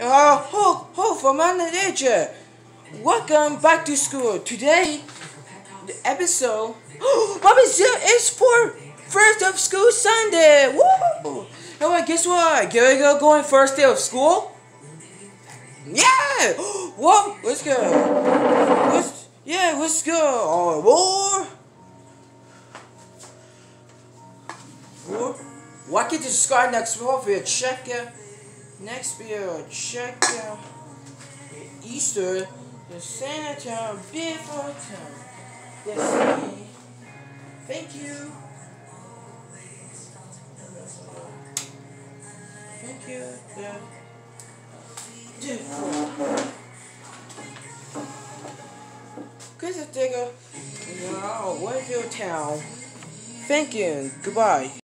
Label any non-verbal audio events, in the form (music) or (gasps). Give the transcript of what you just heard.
Uh, ho, ho, from manager. Welcome back to school. Today, the episode, (gasps) Bobby is for first of school Sunday. Woo! Oh, well, guess what? Gary go going first day of school. Yeah! (gasps) Whoa, let's go. Let's, yeah, let's go. Oh, war. War. What can't you subscribe next month? We'll check it. Next video, check out Easter, the Santa Town, beautiful town. Yes, thank you. Thank you. Dude. Chris Digger, no, Winfield Town. Thank you. Goodbye.